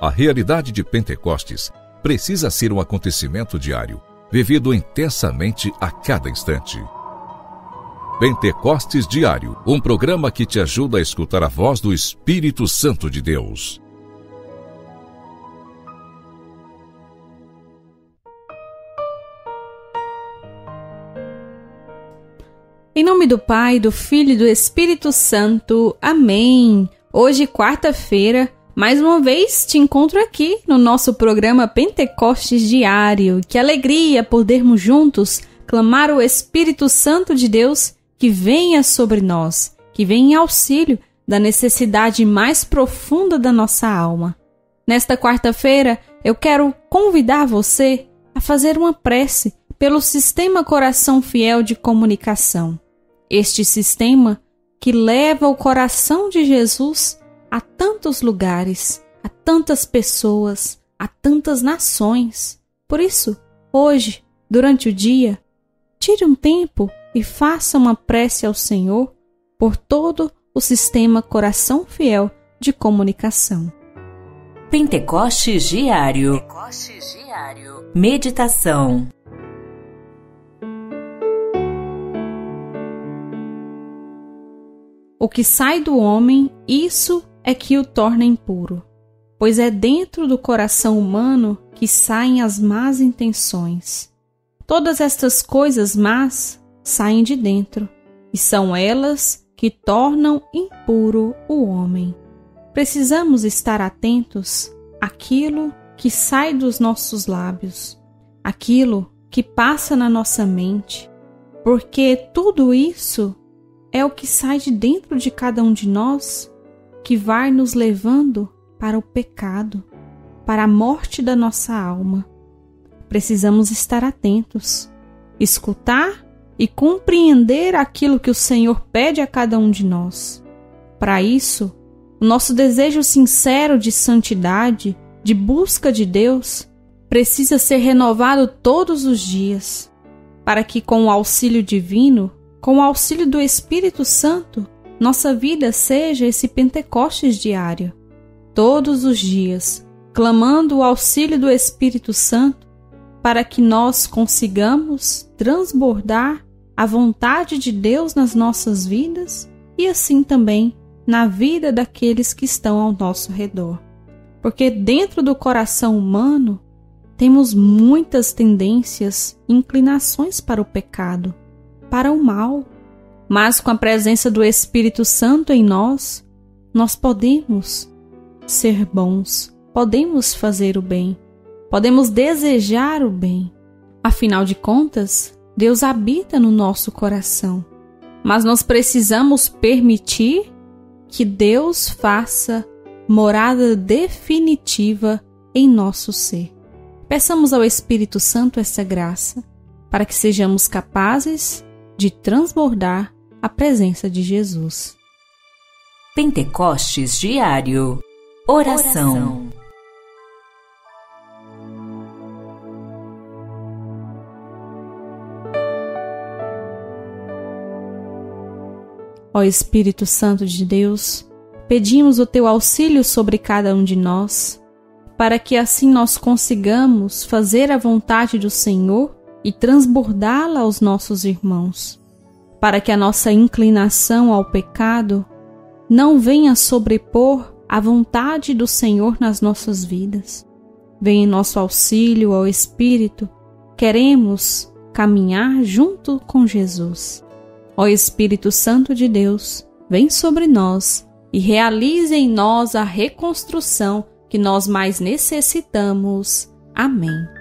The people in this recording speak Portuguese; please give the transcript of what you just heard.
A realidade de Pentecostes precisa ser um acontecimento diário, vivido intensamente a cada instante. Pentecostes Diário, um programa que te ajuda a escutar a voz do Espírito Santo de Deus. Em nome do Pai, do Filho e do Espírito Santo. Amém. Hoje, quarta-feira, mais uma vez te encontro aqui no nosso programa Pentecostes Diário. Que alegria podermos juntos clamar o Espírito Santo de Deus que venha sobre nós, que venha em auxílio da necessidade mais profunda da nossa alma. Nesta quarta-feira, eu quero convidar você a fazer uma prece pelo Sistema Coração Fiel de Comunicação. Este sistema que leva o coração de Jesus a tantos lugares, a tantas pessoas, a tantas nações. Por isso, hoje, durante o dia, tire um tempo e faça uma prece ao Senhor por todo o sistema Coração Fiel de comunicação. Pentecostes Diário. Pentecostes Diário. Meditação. O que sai do homem, isso é que o torna impuro, pois é dentro do coração humano que saem as más intenções. Todas estas coisas más saem de dentro, e são elas que tornam impuro o homem. Precisamos estar atentos àquilo que sai dos nossos lábios, aquilo que passa na nossa mente, porque tudo isso é o que sai de dentro de cada um de nós que vai nos levando para o pecado, para a morte da nossa alma. Precisamos estar atentos, escutar e compreender aquilo que o Senhor pede a cada um de nós. Para isso, o nosso desejo sincero de santidade, de busca de Deus, precisa ser renovado todos os dias, para que, com o auxílio divino, com o auxílio do Espírito Santo, nossa vida seja esse Pentecostes diário, todos os dias, clamando o auxílio do Espírito Santo para que nós consigamos transbordar a vontade de Deus nas nossas vidas e assim também na vida daqueles que estão ao nosso redor. Porque dentro do coração humano temos muitas tendências, inclinações para o pecado, para o mal, mas com a presença do Espírito Santo em nós, nós podemos ser bons, podemos fazer o bem, podemos desejar o bem. Afinal de contas, Deus habita no nosso coração, mas nós precisamos permitir que Deus faça morada definitiva em nosso ser. Peçamos ao Espírito Santo essa graça para que sejamos capazes de transbordar a presença de Jesus. Pentecostes Diário. Oração, Ó Espírito Santo de Deus, pedimos o teu auxílio sobre cada um de nós, para que assim nós consigamos fazer a vontade do Senhor e transbordá-la aos nossos irmãos para que a nossa inclinação ao pecado não venha sobrepor a vontade do Senhor nas nossas vidas. Venha em nosso auxílio ao Espírito, queremos caminhar junto com Jesus. Ó Espírito Santo de Deus, vem sobre nós e realize em nós a reconstrução que nós mais necessitamos. Amém.